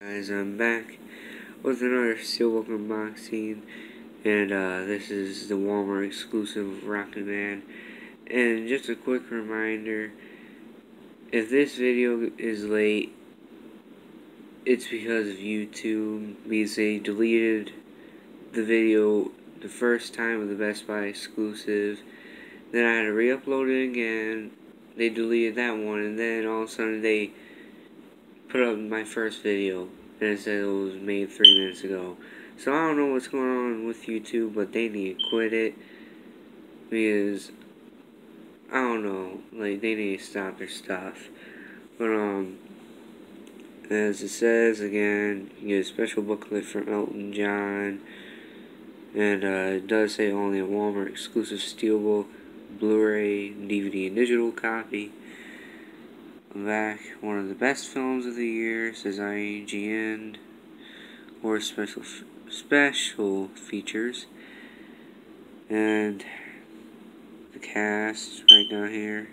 Guys, I'm back with another Steelbook unboxing, and uh, this is the Walmart exclusive Rocketman. And just a quick reminder, if this video is late, it's because of YouTube, because they deleted the video the first time of the Best Buy exclusive, then I had to re-upload it again, they deleted that one, and then all of a sudden they put up my first video and it said it was made three minutes ago. So I don't know what's going on with YouTube, but they need to quit it because I don't know, like they need to stop their stuff. But um, as it says again, you get a special booklet from Elton John, and uh, it does say only a Walmart exclusive steelbook, Blu-ray, DVD, and digital copy back one of the best films of the year says IGN or special special features. And the cast right down here.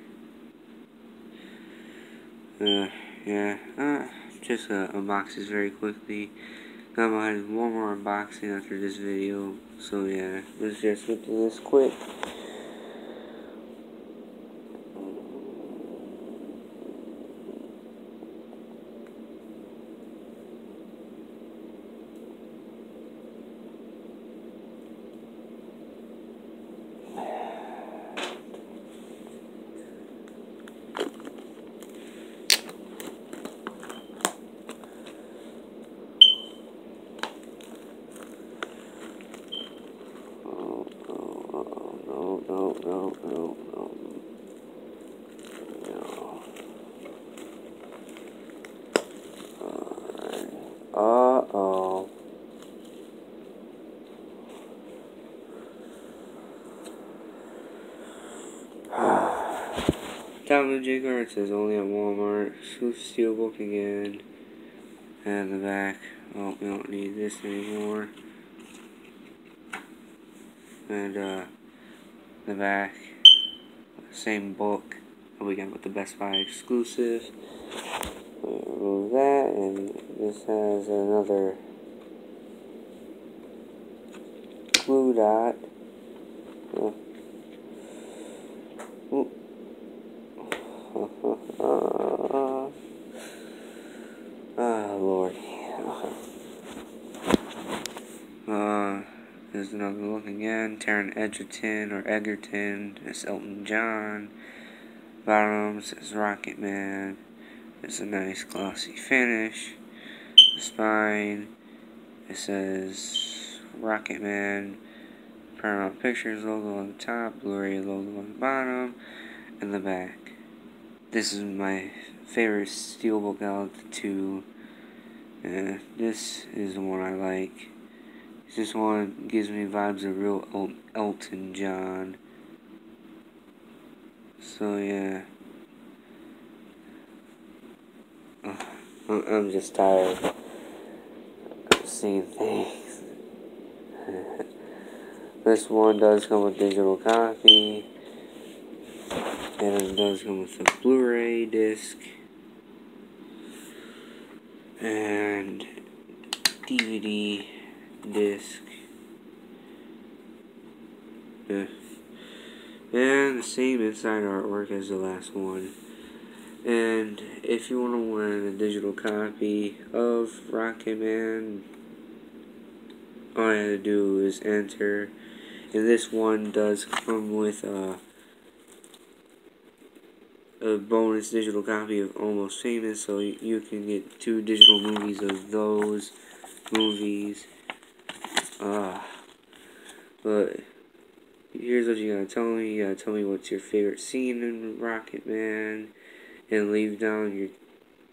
Uh, yeah uh, just uh, unboxes very quickly. I'm gonna have one more unboxing after this video. So yeah let's just get to this quick no, no, no, no. No. Uh-oh. Download J Guard says only at Walmart. Exclusive steelbook again. And the back. Oh, we don't need this anymore. And uh the back, same book that we got with the Best Buy exclusive. Remove that, and this has another blue dot. Oh. ah, Lord. Uh, there's another look again. Taron Egerton or Egerton. It's Elton John. Bottoms is Rocketman. It's a nice glossy finish. The spine. It says Rocketman. Paramount Pictures logo on the top. Blu-ray logo on the bottom. And the back. This is my favorite steelbook out of the two. And this is the one I like. This one gives me vibes of real El Elton John. So yeah. I'm just tired of seeing things. this one does come with digital copy. And it does come with a Blu-ray disc. And DVD Yeah. And the same inside artwork as the last one. And if you want to win a digital copy of Rocketman, all I have to do is enter. And this one does come with a, a bonus digital copy of Almost Famous, so you can get two digital movies of those movies. Ah. But here's what you gotta tell me. You gotta tell me what's your favorite scene in Rocketman. And leave down your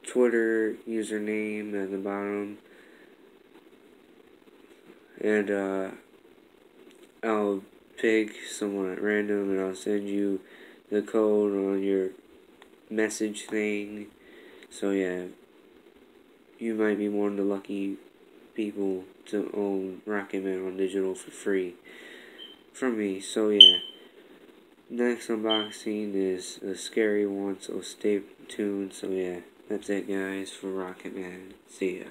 Twitter username at the bottom. And uh, I'll pick someone at random and I'll send you the code on your message thing. So yeah, you might be one of the lucky people to own Rocketman on digital for free from me. So yeah, next unboxing is a scary one, so stay tuned. So yeah, that's it guys for Rocketman. See ya.